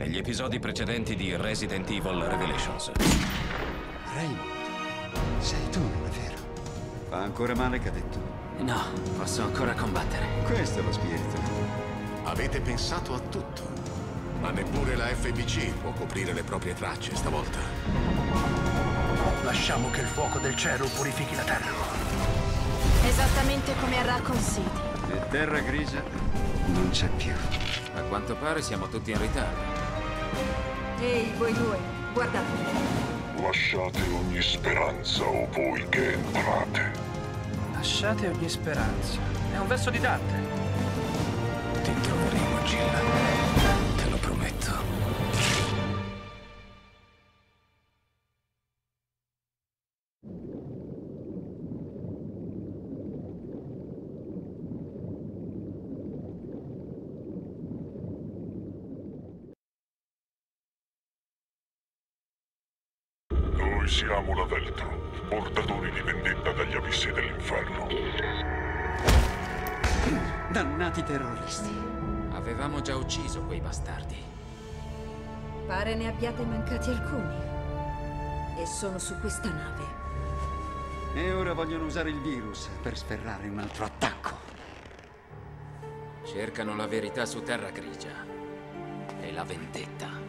negli episodi precedenti di Resident Evil Revelations. Raymond, sei tu, non è vero? Fa ancora male, cadetto? No, posso ancora combattere. Questo è lo spirito. Avete pensato a tutto, ma neppure la FBC può coprire le proprie tracce stavolta. Lasciamo che il fuoco del cielo purifichi la terra. Esattamente come a Raccoon City. E terra grigia non c'è più. A quanto pare siamo tutti in ritardo. Ehi, voi due, guardate. Lasciate ogni speranza o voi che entrate. Lasciate ogni speranza. È un verso di Dante. Ti troveremo, Jill. Siamo la Veltro, portatori di vendetta dagli abissi dell'inferno. Dannati terroristi. Avevamo già ucciso quei bastardi. Pare ne abbiate mancati alcuni. E sono su questa nave. E ora vogliono usare il virus per sferrare un altro attacco. Cercano la verità su Terra Grigia. E la vendetta.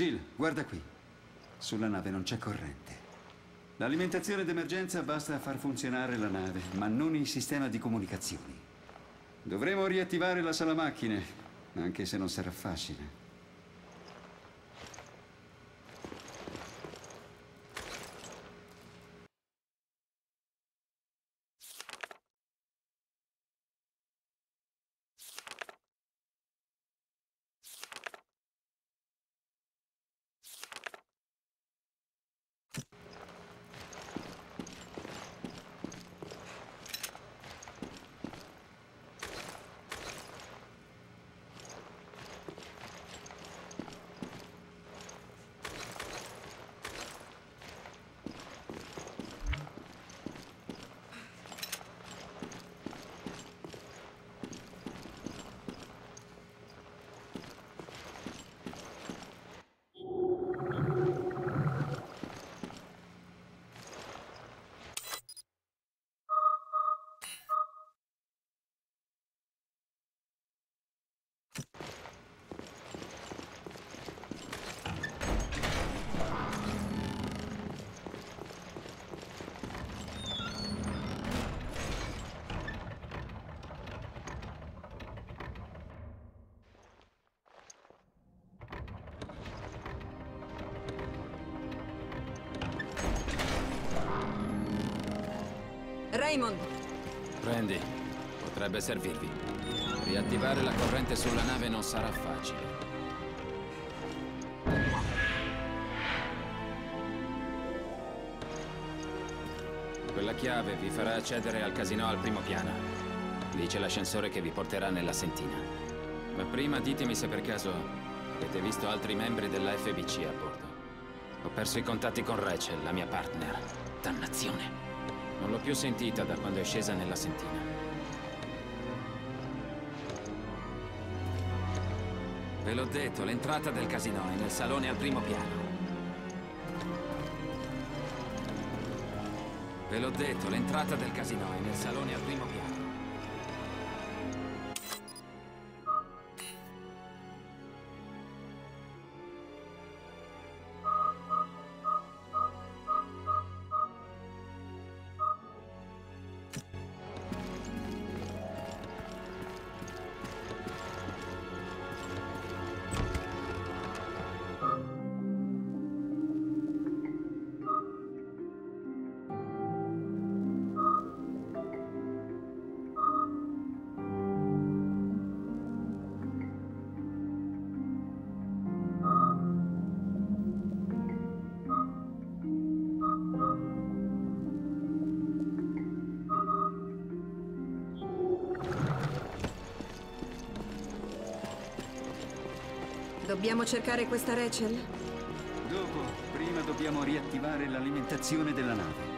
Jill, guarda qui. Sulla nave non c'è corrente. L'alimentazione d'emergenza basta a far funzionare la nave, ma non il sistema di comunicazioni. Dovremo riattivare la sala macchine, anche se non sarà facile. Raymond, Prendi. Potrebbe servirvi. Riattivare la corrente sulla nave non sarà facile. Quella chiave vi farà accedere al casino al primo piano. Lì c'è l'ascensore che vi porterà nella sentina. Ma prima ditemi se per caso avete visto altri membri della FBC a bordo. Ho perso i contatti con Rachel, la mia partner. Dannazione. Non l'ho più sentita da quando è scesa nella sentina. Ve l'ho detto, l'entrata del casino è nel salone al primo piano. Ve l'ho detto, l'entrata del casino è nel salone al primo piano. Dobbiamo cercare questa Rachel? Dopo, prima dobbiamo riattivare l'alimentazione della nave.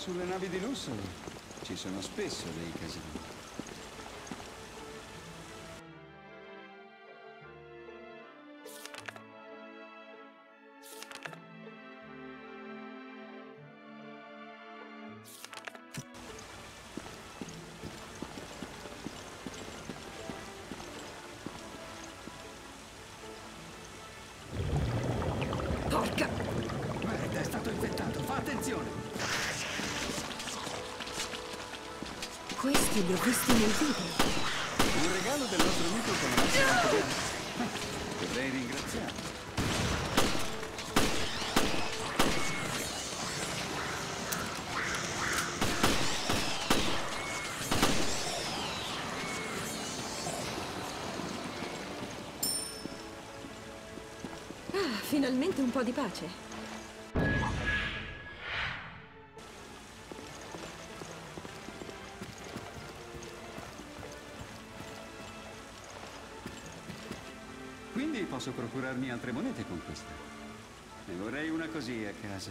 Sulle navi di lusso ci sono spesso dei casini. Video. Un regalo del nostro amico con Dovrei ringraziarlo. Finalmente un po' di pace. Posso procurarmi altre monete con questa. Ne vorrei una così a casa.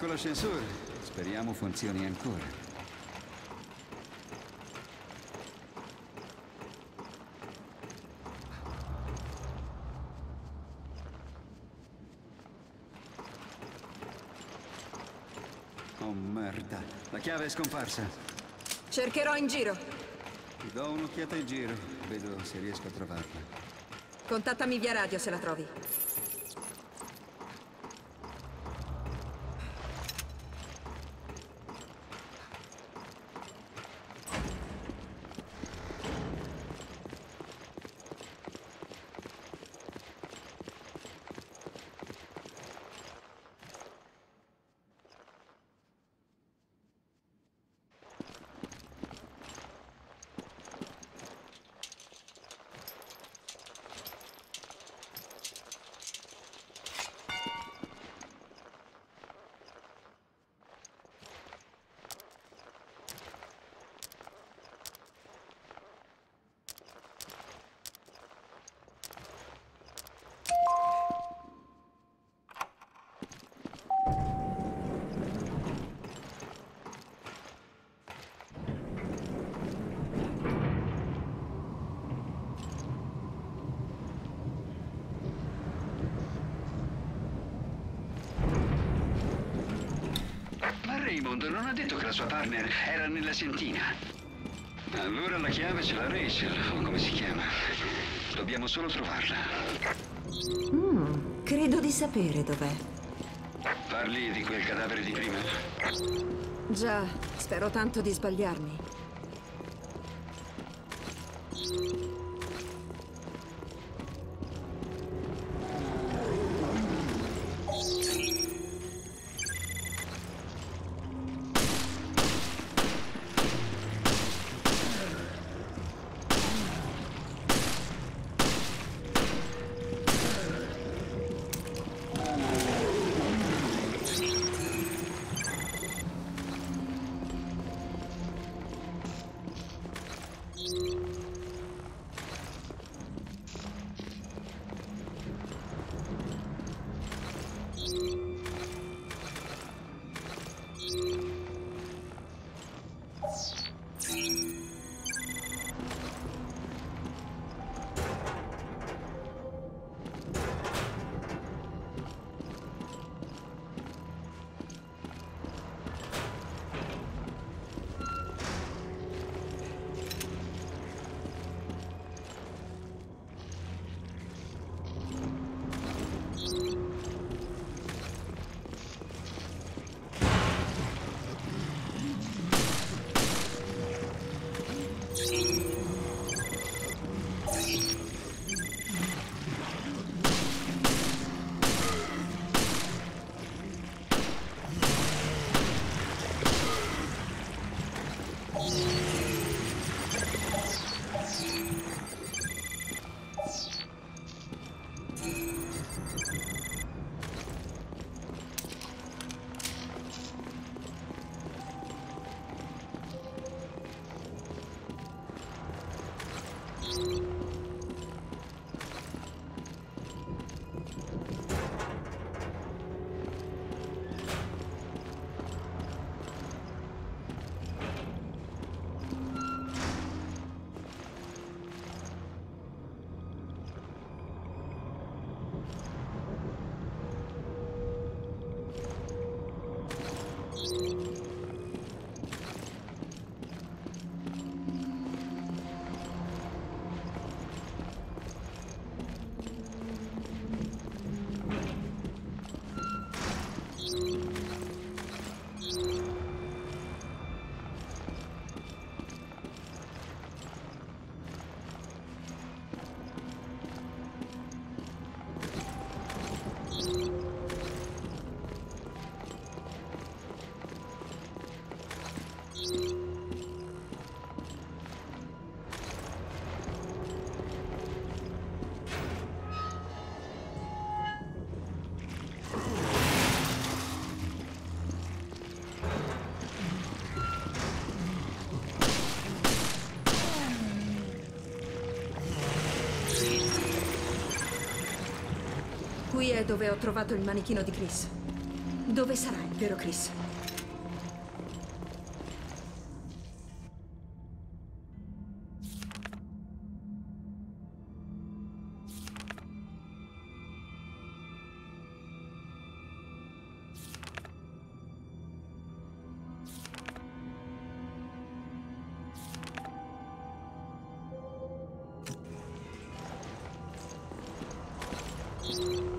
Ecco l'ascensore. Speriamo funzioni ancora. Oh merda, la chiave è scomparsa. Cercherò in giro. Do un'occhiata in giro, vedo se riesco a trovarla. Contattami via radio se la trovi. Raymond non ha detto che la sua partner era nella sentina. Allora la chiave ce l'ha Rachel, o come si chiama. Dobbiamo solo trovarla. Credo di sapere dov'è. Parli di quel cadavere di prima? Già, spero tanto di sbagliarmi. dove ho trovato il manichino di Chris. Dove sarà il vero Chris? you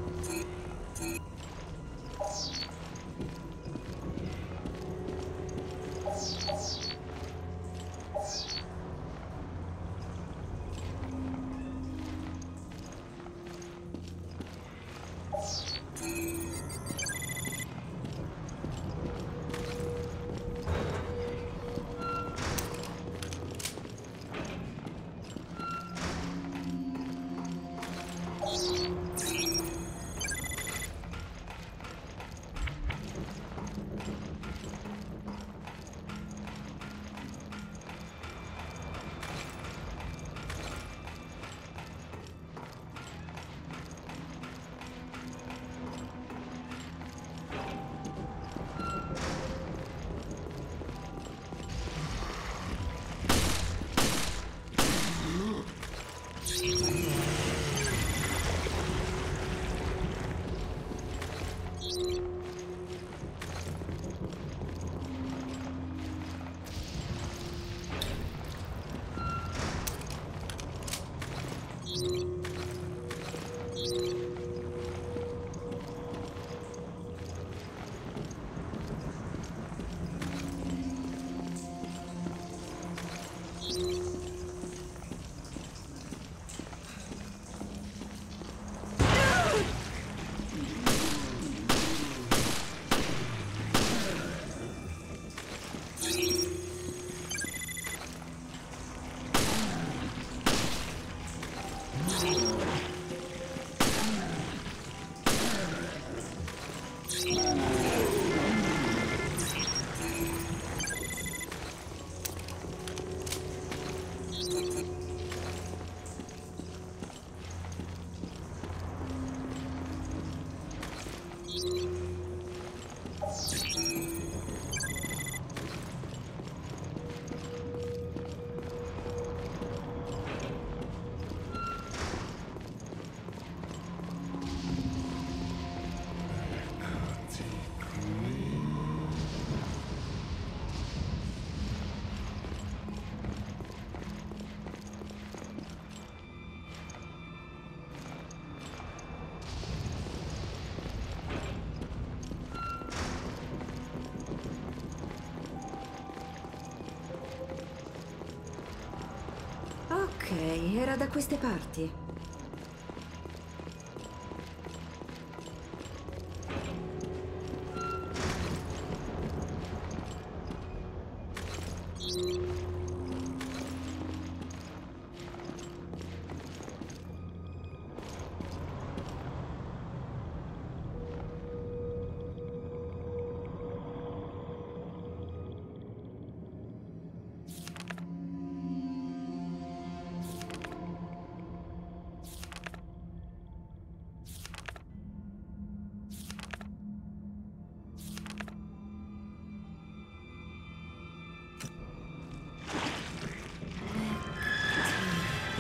era da queste parti.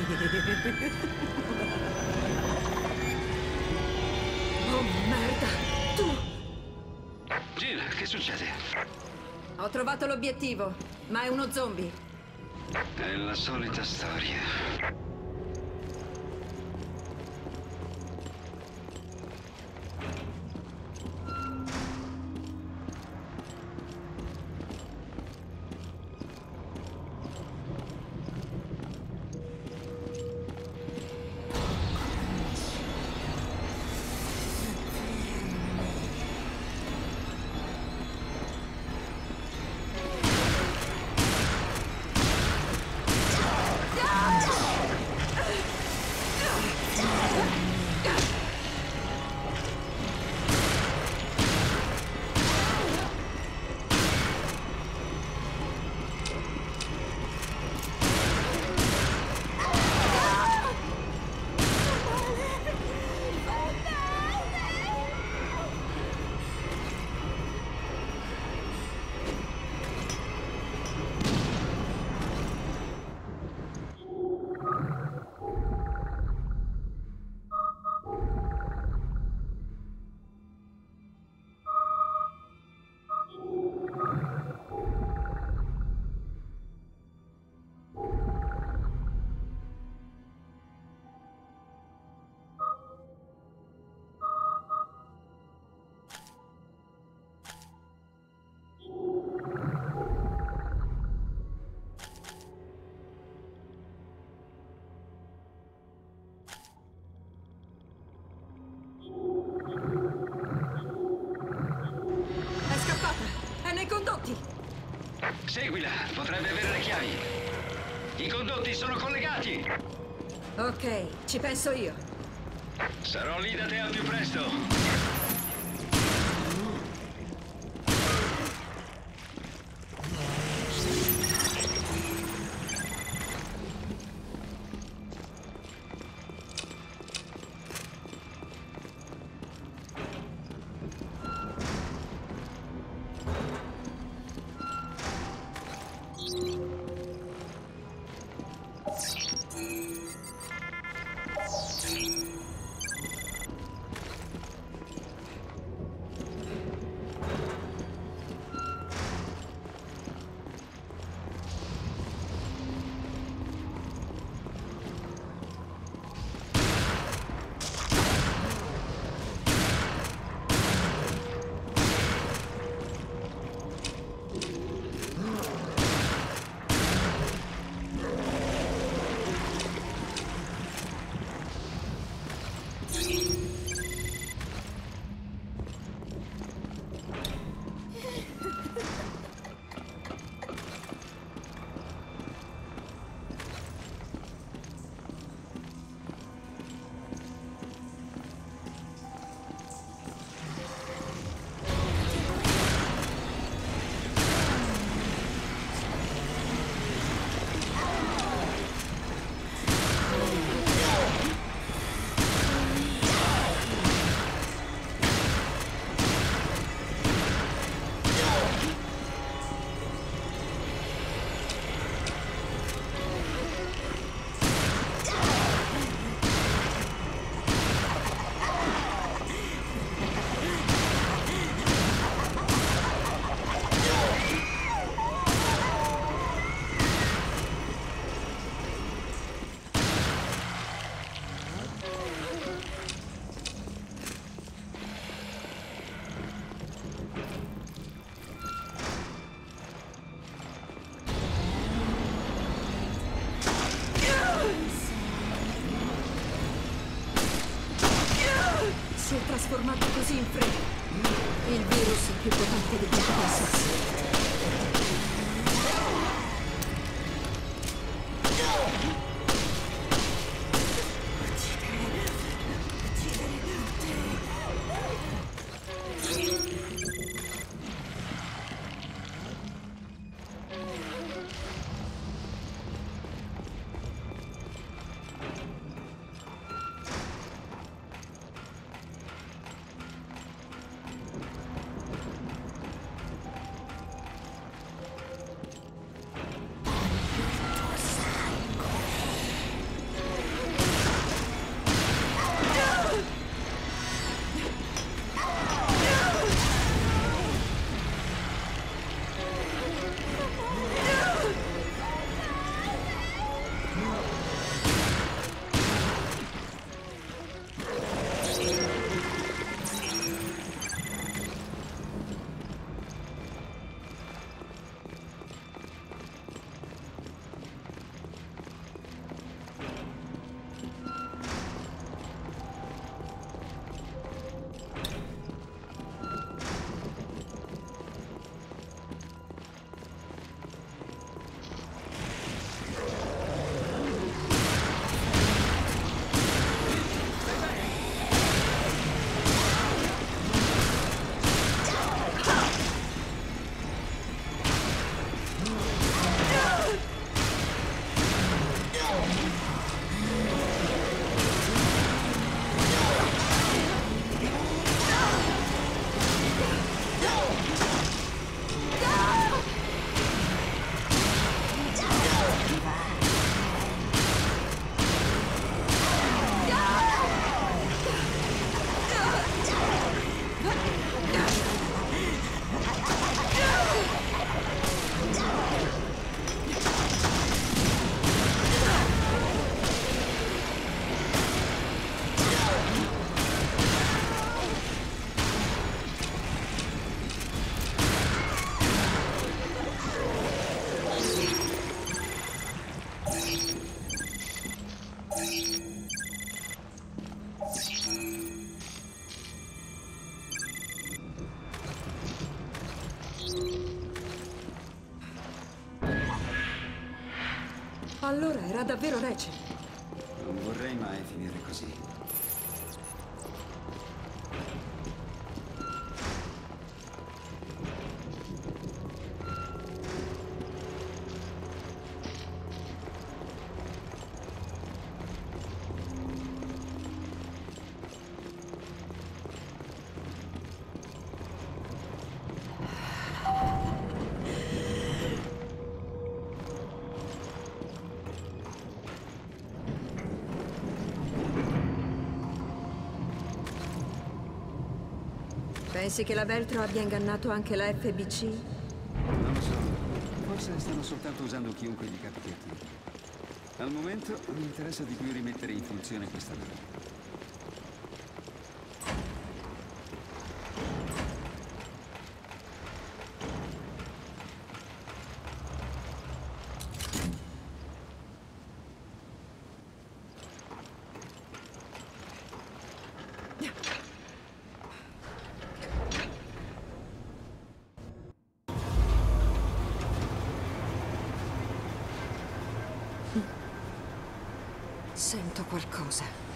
Oh merda! Tu! Jill, che succede? Ho trovato l'obiettivo, ma è uno zombie. È la solita storia. Seguila, potrebbe avere le chiavi. I condotti sono collegati. Ok, ci penso io. Sarò lì da te al più presto. Era davvero Rachel. Pensi che la Veltro abbia ingannato anche la FBC? Non lo so. Forse stanno soltanto usando chiunque gli capiti. Al momento mi interessa di più rimettere in funzione questa nave. Sento qualcosa.